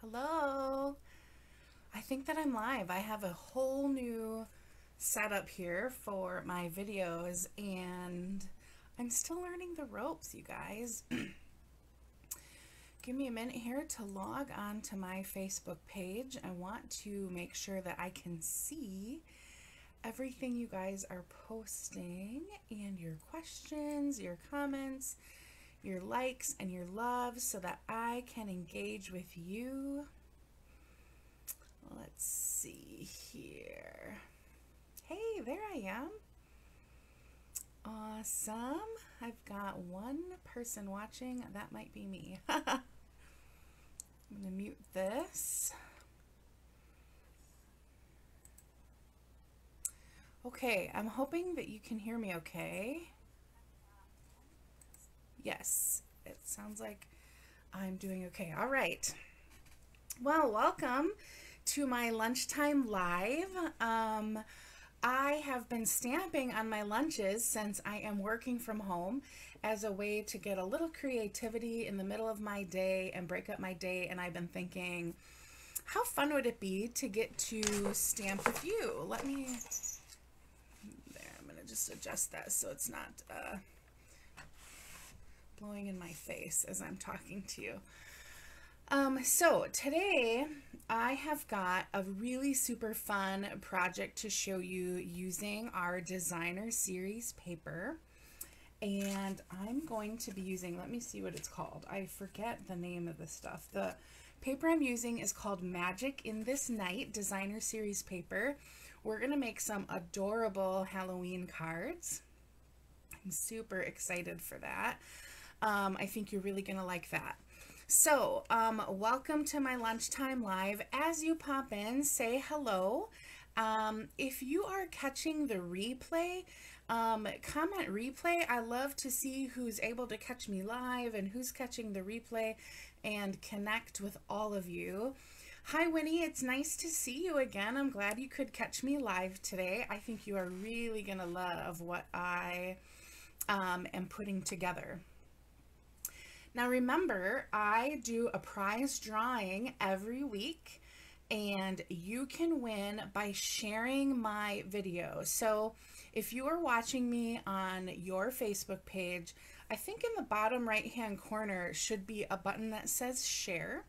Hello. I think that I'm live. I have a whole new setup here for my videos and I'm still learning the ropes, you guys. Give me a minute here to log on to my Facebook page. I want to make sure that I can see everything you guys are posting and your questions, your comments, your likes, and your loves so that I can engage with you. Let's see here. Hey, there I am. Awesome. I've got one person watching. That might be me. I'm going to mute this. Okay, I'm hoping that you can hear me okay. Yes, it sounds like I'm doing okay. All right. Well, welcome to my lunchtime live. Um, I have been stamping on my lunches since I am working from home as a way to get a little creativity in the middle of my day and break up my day. And I've been thinking, how fun would it be to get to stamp with you? Let me, there, I'm going to just adjust that so it's not uh, blowing in my face as I'm talking to you. Um, so today I have got a really super fun project to show you using our designer series paper. And I'm going to be using, let me see what it's called. I forget the name of the stuff. The paper I'm using is called Magic in This Night designer series paper. We're going to make some adorable Halloween cards. I'm super excited for that. Um, I think you're really going to like that. So, um, welcome to my lunchtime live. As you pop in, say hello. Um, if you are catching the replay, um, comment replay. I love to see who's able to catch me live and who's catching the replay and connect with all of you. Hi, Winnie. It's nice to see you again. I'm glad you could catch me live today. I think you are really going to love what I um, am putting together. Now remember, I do a prize drawing every week and you can win by sharing my video. So if you are watching me on your Facebook page, I think in the bottom right hand corner should be a button that says share.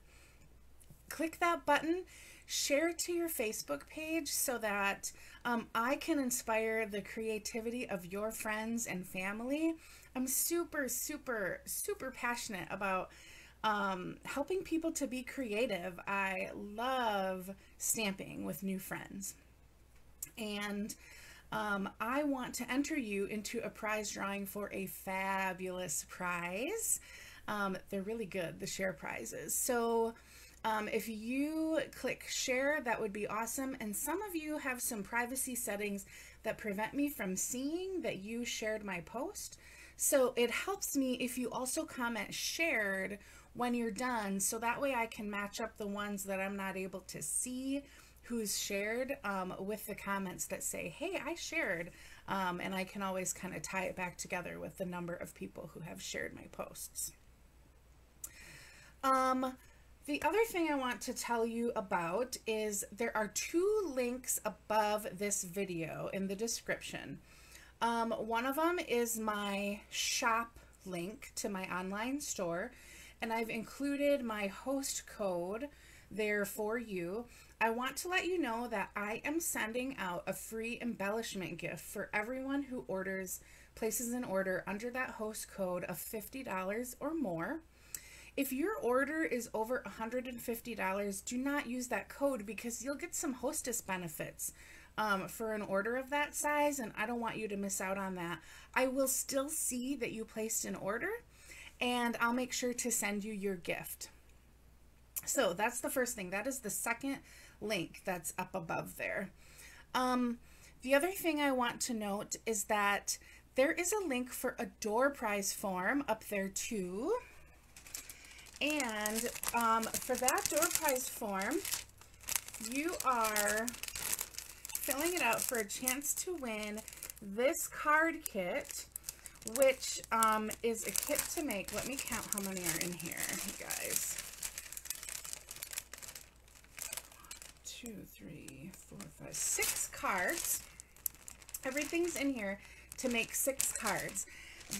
Click that button, share to your Facebook page so that um, I can inspire the creativity of your friends and family I'm super, super, super passionate about um, helping people to be creative. I love stamping with new friends. And um, I want to enter you into a prize drawing for a fabulous prize. Um, they're really good, the share prizes. So um, if you click share, that would be awesome. And some of you have some privacy settings that prevent me from seeing that you shared my post. So it helps me if you also comment shared when you're done. So that way I can match up the ones that I'm not able to see who's shared um, with the comments that say, hey, I shared. Um, and I can always kind of tie it back together with the number of people who have shared my posts. Um, the other thing I want to tell you about is there are two links above this video in the description. Um, one of them is my shop link to my online store, and I've included my host code there for you. I want to let you know that I am sending out a free embellishment gift for everyone who orders, places an order under that host code of $50 or more. If your order is over $150, do not use that code because you'll get some hostess benefits um, for an order of that size, and I don't want you to miss out on that. I will still see that you placed an order, and I'll make sure to send you your gift. So that's the first thing. That is the second link that's up above there. Um, the other thing I want to note is that there is a link for a door prize form up there too. And um, for that door prize form, you are filling it out for a chance to win this card kit, which um, is a kit to make. Let me count how many are in here, you guys. Two, three, four, five, six cards. Everything's in here to make six cards.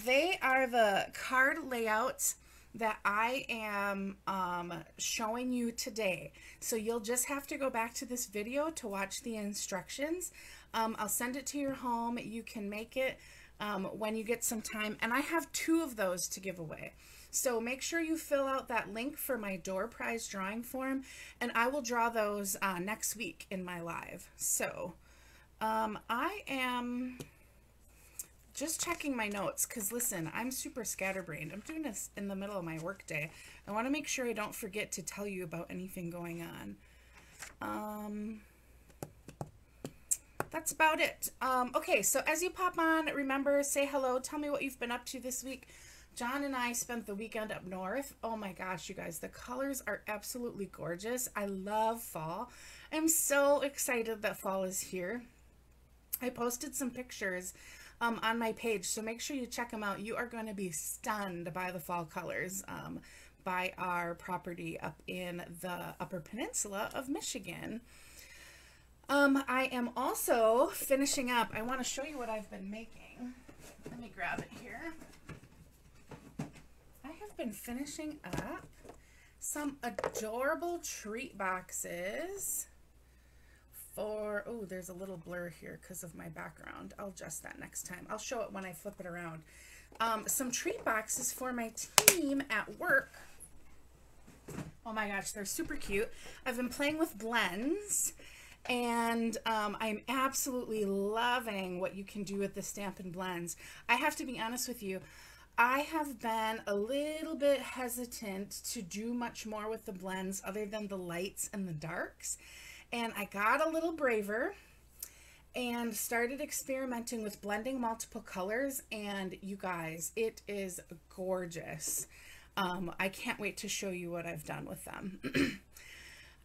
They are the card layouts that I am um, showing you today. So you'll just have to go back to this video to watch the instructions. Um, I'll send it to your home. You can make it um, when you get some time. And I have two of those to give away. So make sure you fill out that link for my door prize drawing form and I will draw those uh, next week in my live. So um, I am just checking my notes because listen, I'm super scatterbrained. I'm doing this in the middle of my workday. I want to make sure I don't forget to tell you about anything going on. Um, that's about it. Um, okay, so as you pop on, remember, say hello. Tell me what you've been up to this week. John and I spent the weekend up north. Oh my gosh, you guys, the colors are absolutely gorgeous. I love fall. I'm so excited that fall is here. I posted some pictures um, on my page, so make sure you check them out. You are going to be stunned by the fall colors um, by our property up in the Upper Peninsula of Michigan. Um, I am also finishing up. I want to show you what I've been making. Let me grab it here I have been finishing up some adorable treat boxes for, oh, there's a little blur here because of my background. I'll adjust that next time. I'll show it when I flip it around. Um, some treat boxes for my team at work. Oh my gosh, they're super cute. I've been playing with blends and um, I'm absolutely loving what you can do with the Stampin' Blends. I have to be honest with you, I have been a little bit hesitant to do much more with the blends other than the lights and the darks. And I got a little braver and started experimenting with blending multiple colors. And you guys, it is gorgeous. Um, I can't wait to show you what I've done with them.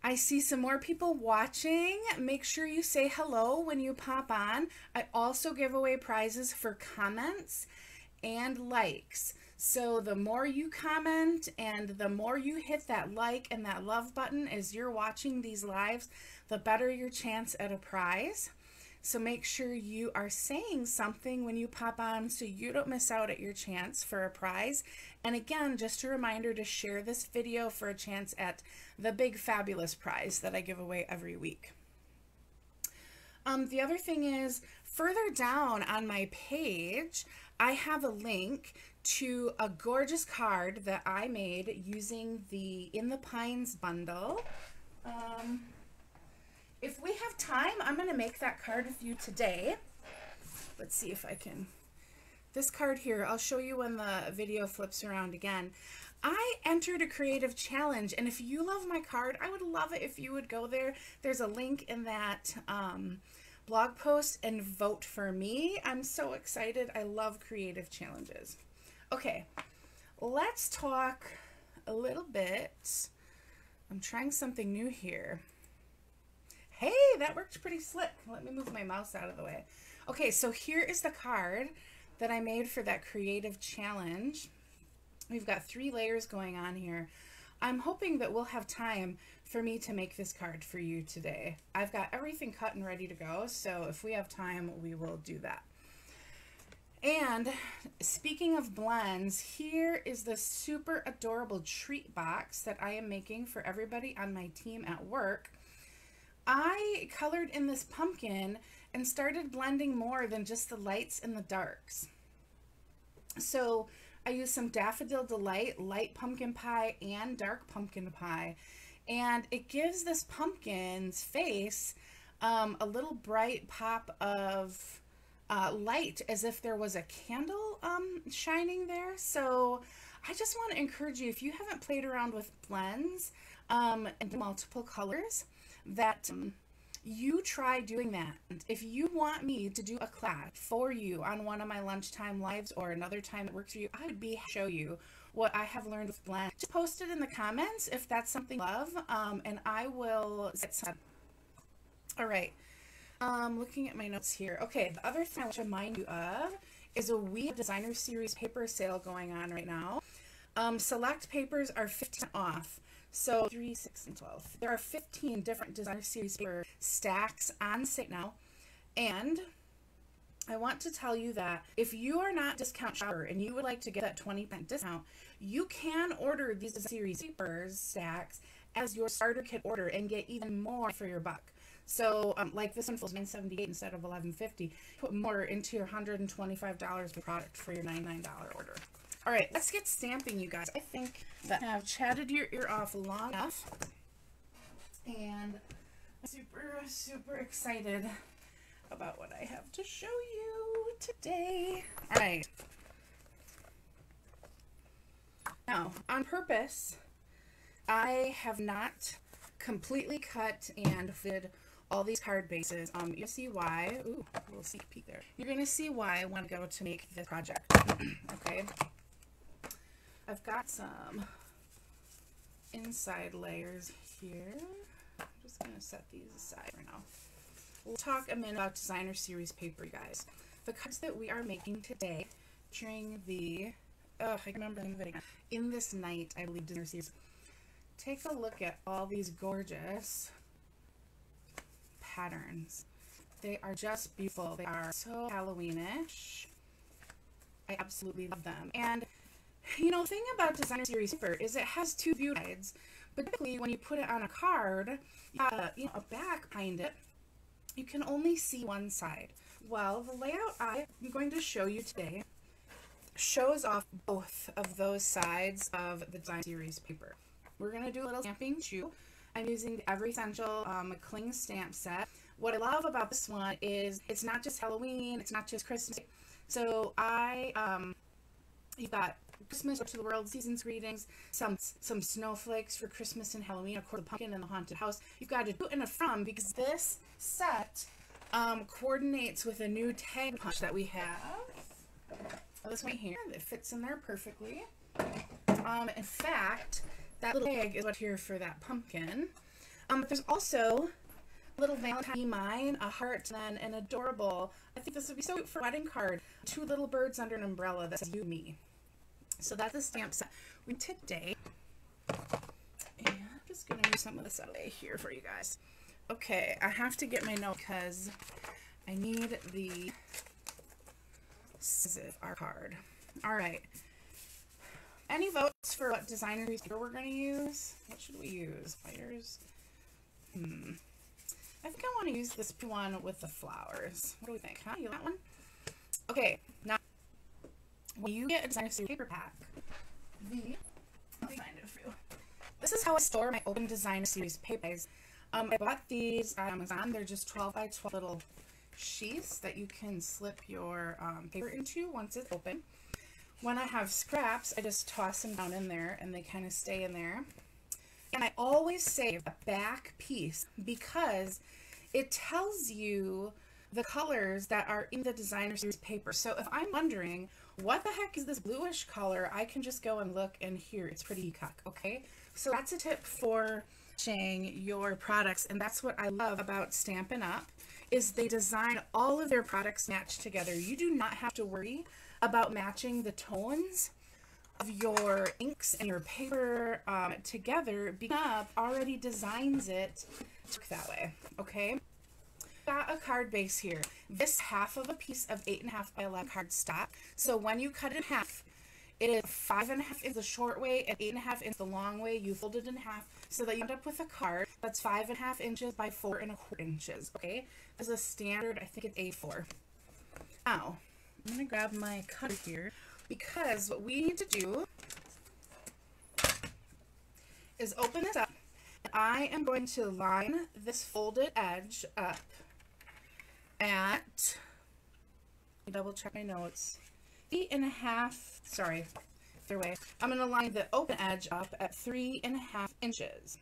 I see some more people watching. Make sure you say hello when you pop on. I also give away prizes for comments and likes. So the more you comment and the more you hit that like and that love button as you're watching these lives, the better your chance at a prize. So make sure you are saying something when you pop on so you don't miss out at your chance for a prize. And again, just a reminder to share this video for a chance at the big fabulous prize that I give away every week. Um, the other thing is further down on my page, I have a link to a gorgeous card that I made using the In the Pines bundle. Um, if we have time, I'm going to make that card with you today. Let's see if I can. This card here, I'll show you when the video flips around again. I entered a creative challenge, and if you love my card, I would love it if you would go there. There's a link in that um, blog post and vote for me. I'm so excited. I love creative challenges. Okay, let's talk a little bit. I'm trying something new here. Hey, that worked pretty slick. Let me move my mouse out of the way. Okay, so here is the card that I made for that creative challenge. We've got three layers going on here. I'm hoping that we'll have time for me to make this card for you today. I've got everything cut and ready to go, so if we have time, we will do that. And speaking of blends, here is the super adorable treat box that I am making for everybody on my team at work. I colored in this pumpkin and started blending more than just the lights and the darks. So I used some Daffodil Delight, light pumpkin pie, and dark pumpkin pie and it gives this pumpkin's face um, a little bright pop of uh, light as if there was a candle um, shining there. So I just want to encourage you, if you haven't played around with blends um, and multiple colors, that um, you try doing that. If you want me to do a class for you on one of my lunchtime lives or another time that works for you, I would be show you what I have learned with blend. Just post it in the comments if that's something you love, um, and I will set some. All right. Um, looking at my notes here. Okay, the other thing I want to remind you of is a We Designer Series paper sale going on right now. Um, select papers are 15 off. So 3, 6, and 12. There are 15 different designer series paper stacks on sale now. And I want to tell you that if you are not discount shopper and you would like to get that 20% discount, you can order these series papers stacks as your starter kit order and get even more for your buck. So, um, like this one was 978 instead of 1150. Put more into your $125 product for your $99 order. All right, let's get stamping, you guys. I think that I've chatted your ear off long enough. And I'm super, super excited about what I have to show you today. All right. Now, on purpose, I have not completely cut and fitted all these card bases. Um, you'll see why. Ooh, a little sneak peek there. You're going to see why I want to go to make this project. okay. I've got some inside layers here. I'm just going to set these aside for now. We'll talk a minute about designer series paper, you guys. The cards that we are making today during the, oh, I remember the video, in this night, I believe, designer series. Take a look at all these gorgeous patterns. They are just beautiful. They are so Halloweenish. I absolutely love them. And you know, thing about designer series paper is it has two view sides. But typically, when you put it on a card, you know, a back behind it, you can only see one side. Well, the layout I'm going to show you today shows off both of those sides of the design series paper. We're going to do a little stamping too. I'm using the Every Essential um, Cling Stamp Set. What I love about this one is it's not just Halloween, it's not just Christmas. So I, um, you've got Christmas to the world, season's greetings, some some snowflakes for Christmas and Halloween, of course the pumpkin and the haunted house. You've got to do and a from because this set um, coordinates with a new tag punch that we have. This one here that fits in there perfectly. Um, in fact, that little tag is what here for that pumpkin. Um, but there's also a little Valentine mine, a heart, and then an adorable. I think this would be so cute for a wedding card. Two little birds under an umbrella that says you me. So that's a stamp set we today. And I'm just to move some of this out of the way here for you guys. Okay, I have to get my note because I need the our card. All right. Any votes for what designer we're to use? What should we use? Fighters? Hmm. I think I want to use this one with the flowers. What do we think? Huh? You like that one? Okay, now when you get a designer series paper pack, the me find it for you. This is how I store my open designer series papers. Um, I bought these on Amazon. They're just 12 by 12 little sheets that you can slip your um, paper into once it's open. When I have scraps, I just toss them down in there and they kind of stay in there. And I always save a back piece because it tells you the colors that are in the designer series paper. So if I'm wondering, what the heck is this bluish color? I can just go and look and here, it's pretty cuck, okay? So that's a tip for matching your products. And that's what I love about Stampin' Up! is they design all of their products match together. You do not have to worry about matching the tones of your inks and your paper um, together because already designs it that way, okay? Got a card base here. This half of a piece of 8.5 by 11 card stock. So when you cut it in half, it is five and a half inches the short way and eight and a half inches the long way. You fold it in half so that you end up with a card that's five and a half inches by four and a quarter inches. Okay, as a standard, I think it's A4. Now, I'm gonna grab my cutter here because what we need to do is open this up. I am going to line this folded edge up at, double check my notes, eight and a half, sorry, either way, I'm going to line the open edge up at three and a half inches.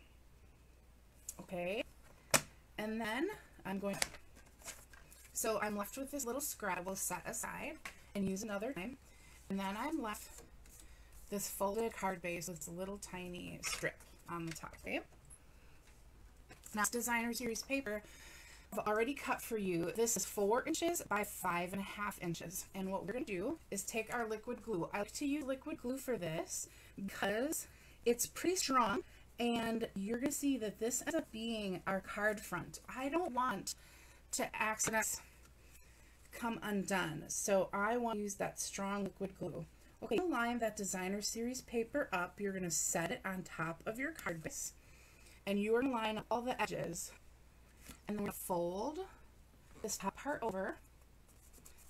Okay, and then I'm going, so I'm left with this little scrap we'll set aside and use another time. And then I'm left this folded card base with a little tiny strip on the top. Okay. Now, designer series paper I've already cut for you. This is four inches by five and a half inches. And what we're gonna do is take our liquid glue. I like to use liquid glue for this because it's pretty strong and you're gonna see that this ends up being our card front. I don't want to accidentally come undone. So I want to use that strong liquid glue. Okay, line that designer series paper up. You're to set it on top of your card base. And you are to line all the edges. And then fold this top part over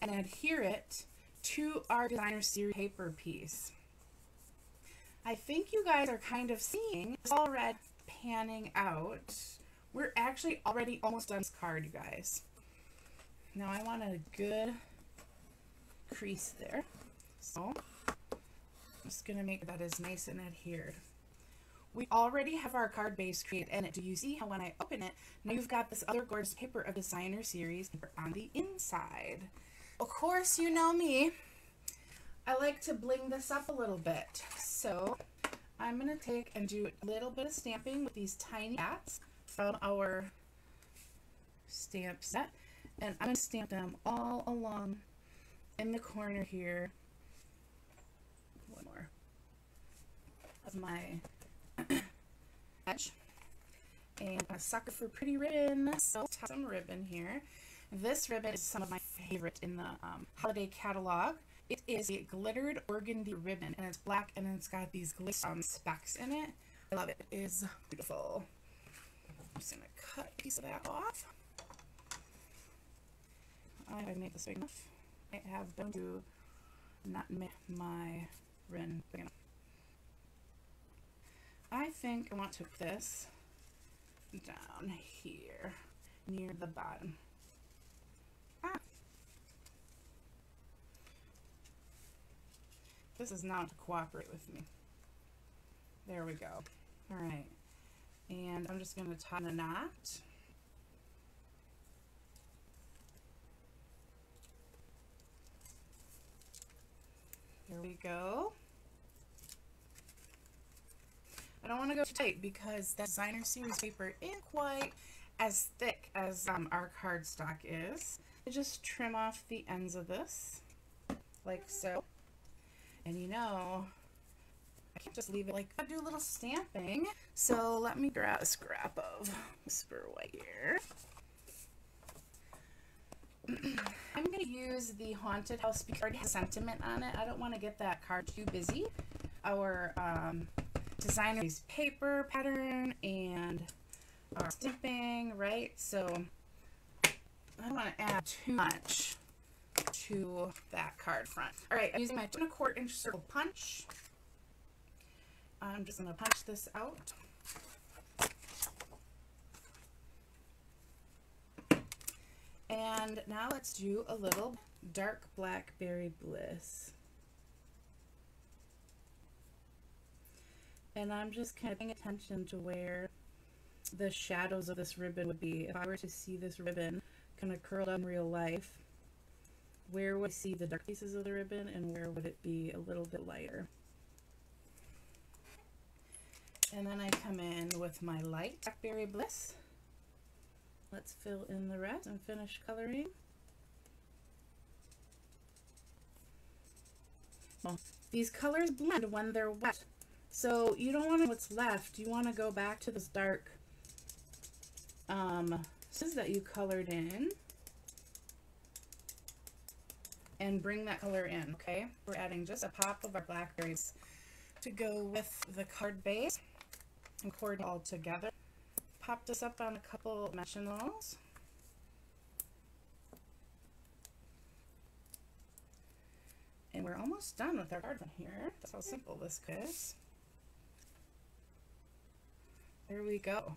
and adhere it to our designer series paper piece. I think you guys are kind of seeing it's all red panning out. We're actually already almost done this card, you guys. Now I want a good crease there. So I'm just going to make that as nice and adhered. We already have our card base created in it. Do you see how when I open it, now you've got this other gorgeous paper of designer series on the inside. Of course, you know me. I like to bling this up a little bit. So I'm to take and do a little bit of stamping with these tiny hats from our stamp set. And I'm to stamp them all along in the corner here. One more of my And a sucker for pretty ribbon. So have some ribbon here. This ribbon is some of my favorite in the um, holiday catalog. It is a glittered organdy ribbon and it's black and it's got these glitter um, specks in it. I love it. It is beautiful. I'm just going to cut a piece of that off. I made this big enough. I have done to not make my ribbon big enough. I think I want to put this down here near the bottom. Ah. This is not to cooperate with me. There we go. All right. And I'm just going to tie the knot. There we go. I don't want to go too tight because the designer series paper isn't quite as thick as um, our cardstock is. I just trim off the ends of this like so. And you know, I can't just leave it like I do a little stamping. So let me grab a scrap of Whisper White here. I'm going to use the Haunted House because it has sentiment on it. I don't want to get that card too busy. Our um, designer's paper pattern and our stamping, right? So I don't want to add too much to that card front. All right, I'm using my two and a quarter inch circle punch. I'm just going to punch this out. And now let's do a little dark blackberry bliss. And I'm just kind of paying attention to where the shadows of this ribbon would be. If I were to see this ribbon kind of curled up in real life, where would I see the dark pieces of the ribbon and where would it be a little bit lighter? And then I come in with my light Blackberry Bliss. Let's fill in the rest and finish coloring. Well, these colors blend when they're wet. So you don't want to what's left. You want to go back to this dark um, that you colored in and bring that color in, okay? We're adding just a pop of our blackberries to go with the card base and coordinate all together pop this up on a couple dimensionals. And we're almost done with our garden here. That's how simple this is. There we go.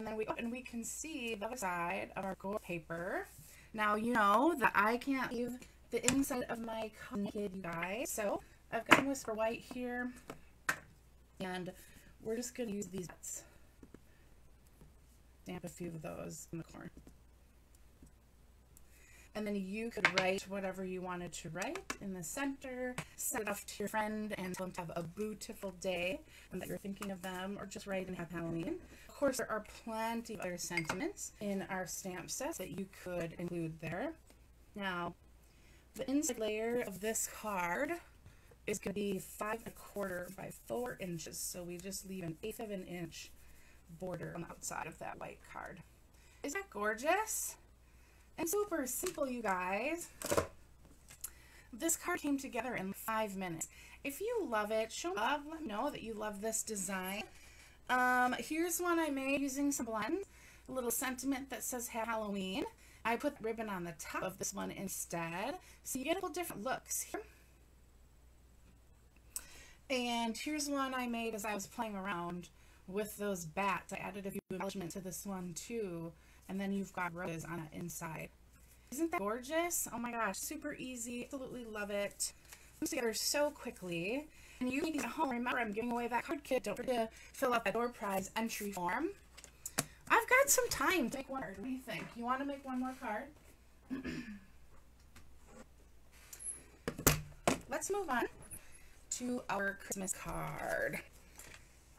And then we and we can see the other side of our gold paper. Now you know that I can't leave the inside of my naked, you guys. So I've got Whisper White here. And we're just going to use these Stamp a few of those in the corner. And then you could write whatever you wanted to write in the center, send it off to your friend and tell them to have a beautiful day and that you're thinking of them or just write and have Halloween. Of course, there are plenty of other sentiments in our stamp sets that you could include there. Now, the inside layer of this card is going to be five and a quarter by four inches. So we just leave an eighth of an inch border on the outside of that white card. Isn't that gorgeous? And super simple, you guys. This card came together in five minutes. If you love it, show love. Let me know that you love this design. Um, here's one I made using some blends. A little sentiment that says Halloween. I put ribbon on the top of this one instead. So you get a little different looks here. And here's one I made as I was playing around with those bats. I added a few embellishments to this one too. And then you've got roses on the inside. Isn't that gorgeous? Oh my gosh, super easy. Absolutely love it. Comes together so quickly. And you need to home. Remember, I'm giving away that card kit. Don't forget to fill out that door prize entry form. I've got some time to make one. What do you think? You want to make one more card? Let's move on to our Christmas card.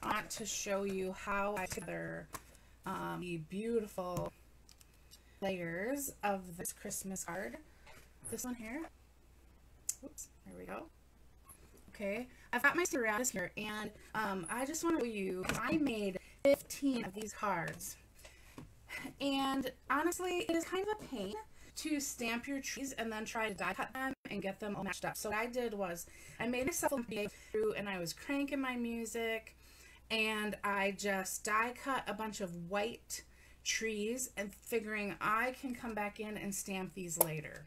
I want to show you how I together um, the beautiful layers of this Christmas card. This one here. Oops, there we go. Okay, I've got my Seriatas here, and um, I just want to show you, I made 15 of these cards. And honestly, it is kind of a pain to stamp your trees and then try to die cut them and get them all matched up. So what I did was I made myself a through and I was cranking my music and I just die cut a bunch of white trees and figuring I can come back in and stamp these later.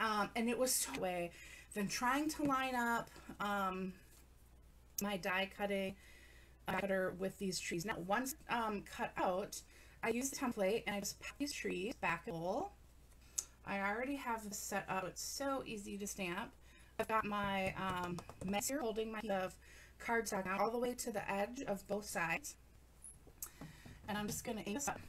Um, and it was so way than trying to line up um, my die cutting cutter with these trees. Now once um, cut out, I use the template and I just put these trees back in bowl. I already have this set up. It's so easy to stamp. I've got my um, mess here holding my of cardstock out all the way to the edge of both sides. And I'm just going to this up.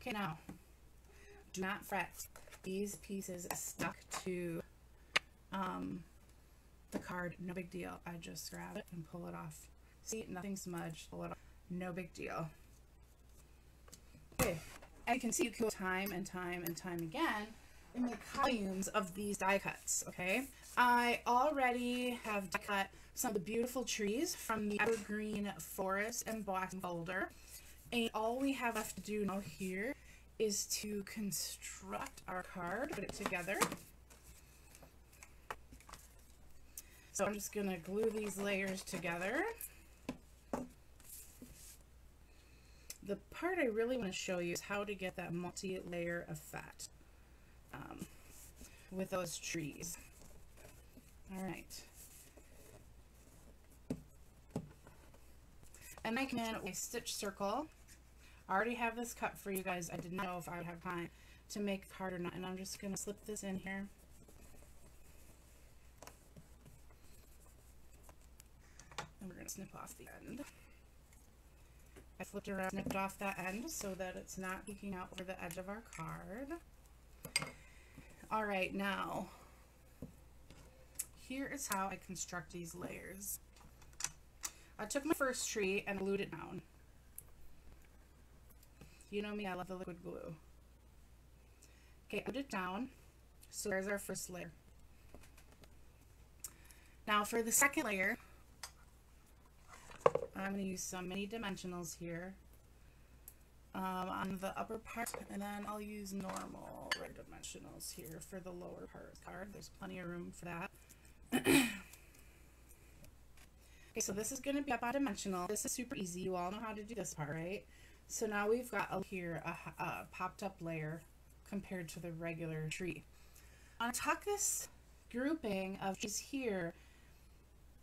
Okay, now, do not fret. These pieces stuck to um, the card, no big deal. I just grab it and pull it off. See, nothing smudged, pull it off. No big deal. Okay, I can see you can time and time and time again in the volumes of these die cuts, okay? I already have cut some of the beautiful trees from the Evergreen Forest and Black Boulder. And all we have left to do now here is to construct our card, put it together. So I'm just to glue these layers together. The part I really want to show you is how to get that multi-layer effect um, with those trees. All right. And I can a stitch circle. I already have this cut for you guys. I didn't know if I would have time to make the card or not. And I'm just going to slip this in here. And we're going to snip off the end. I flipped around, snipped off that end so that it's not peeking out over the edge of our card. All right, now, here is how I construct these layers. I took my first tree and glued it down. You know me, I love the liquid glue. Okay, I put it down. So there's our first layer. Now for the second layer, I'm going to use some mini dimensionals here um, on the upper part, and then I'll use normal red dimensionals here for the lower part the card. There's plenty of room for that. okay, so this is going to be on dimensional. This is super easy. You all know how to do this part, right? So now we've got a, here a, a popped up layer compared to the regular tree. On top this grouping of trees here,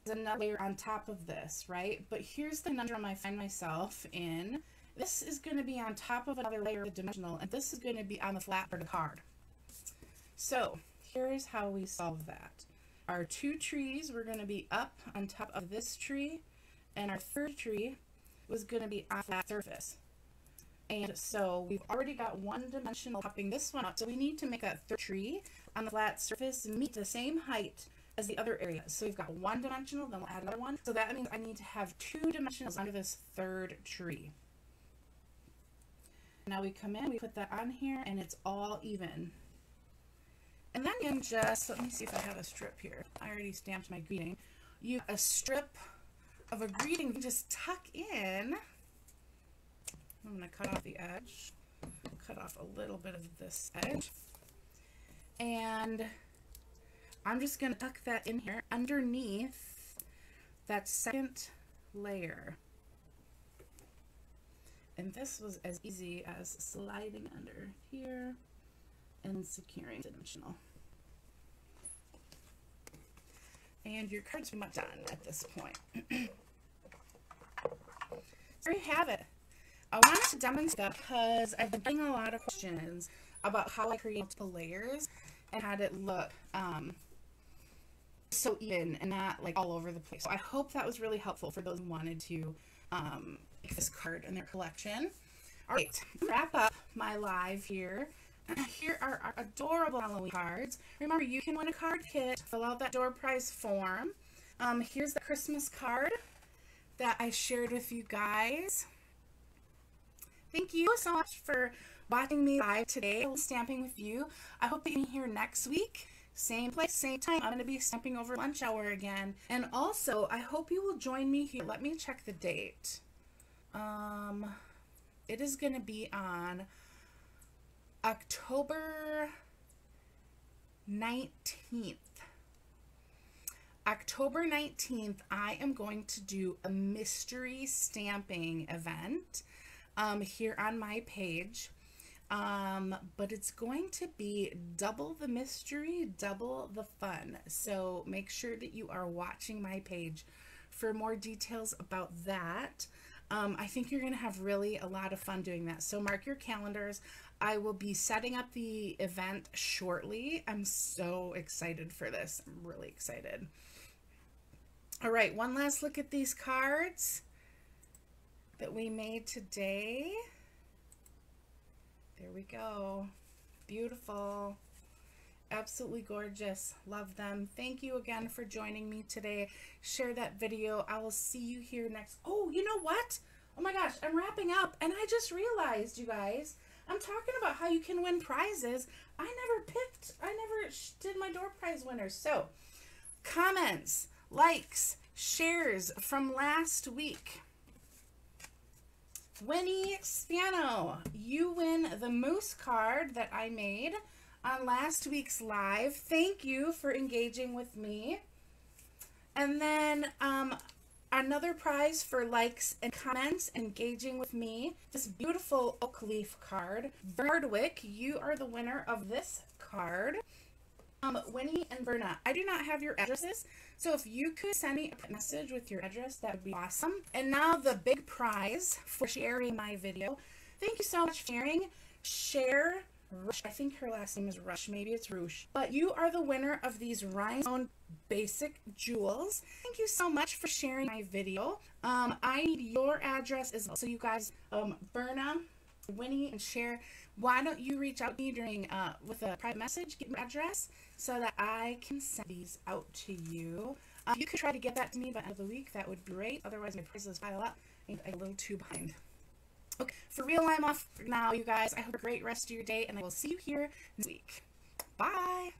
another layer on top of this, right? But here's the conundrum I find myself in. This is going to be on top of another layer of the dimensional, and this is going to be on the flat part of the card. So here's how we solve that. Our two trees, we're going to be up on top of this tree, and our third tree was going to be on flat surface. And so we've already got one dimensional popping this one up. So we need to make that third tree on the flat surface meet the same height as the other areas. So we've got one dimensional, then we'll add another one. So that means I need to have two dimensionals under this third tree. Now we come in, we put that on here, and it's all even. And then you can just, let me see if I have a strip here. I already stamped my greeting. You a strip of a greeting, you just tuck in. I'm to cut off the edge. Cut off a little bit of this edge. And I'm just going to tuck that in here underneath that second layer. And this was as easy as sliding under here and securing dimensional. And your card's pretty much done at this point. there you have it. I wanted to demonstrate because I've been getting a lot of questions about how I create multiple layers and had it look um, so even and not like all over the place. So I hope that was really helpful for those who wanted to um, this card in their collection. All right, wrap up my live here. Here are our adorable Halloween cards. Remember, you can win a card kit. Fill out that door prize form. Um, here's the Christmas card that I shared with you guys. Thank you so much for watching me live today, stamping with you. I hope that you're here next week. Same place, same time. I'm going to be stamping over lunch hour again. And also, I hope you will join me here. Let me check the date. Um, it is going to be on October 19th. October 19th, I am going to do a mystery stamping event um, here on my page. Um, but it's going to be double the mystery, double the fun. So make sure that you are watching my page for more details about that. Um, I think you're going to have really a lot of fun doing that. So mark your calendars. I will be setting up the event shortly. I'm so excited for this. I'm really excited. All right, one last look at these cards that we made today. There we go. Beautiful. Absolutely gorgeous. Love them. Thank you again for joining me today. Share that video. I will see you here next. Oh, you know what? Oh my gosh, I'm wrapping up and I just realized, you guys, I'm talking about how you can win prizes. I never picked, I never did my door prize winners. So, comments, likes, shares from last week. Winnie Spano, you win the moose card that I made on last week's live. Thank you for engaging with me. And then um, another prize for likes and comments, engaging with me. This beautiful oak leaf card. Bernardwick, you are the winner of this card. Um, Winnie and Berna, I do not have your addresses, so if you could send me a message with your address, that would be awesome. And now the big prize for sharing my video. Thank you so much for sharing. Share Rush. I think her last name is Rush. Maybe it's Rush. But you are the winner of these rhinestone basic jewels. Thank you so much for sharing my video. Um, I need your address as well. So you guys, um, Berna, Winnie, and share. Why don't you reach out to me during uh, with a private message, get my address, so that I can send these out to you. Um, you could try to get that to me by the end of the week. That would be great. Otherwise, my prices pile up. and I'm a little too behind. Okay, for real, I'm off now, you guys. I hope a great rest of your day, and I will see you here next week. Bye!